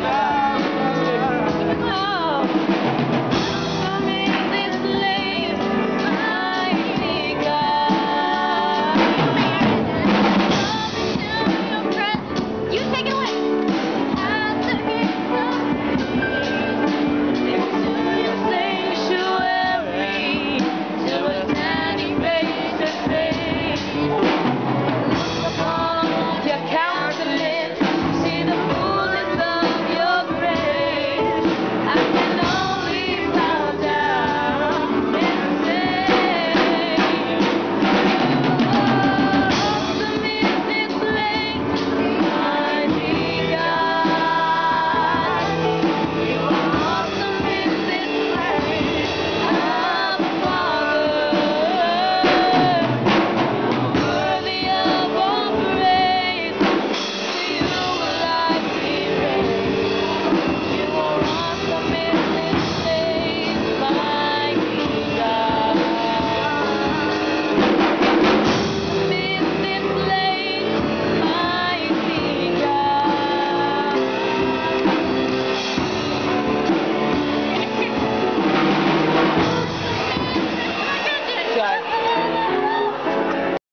Yeah.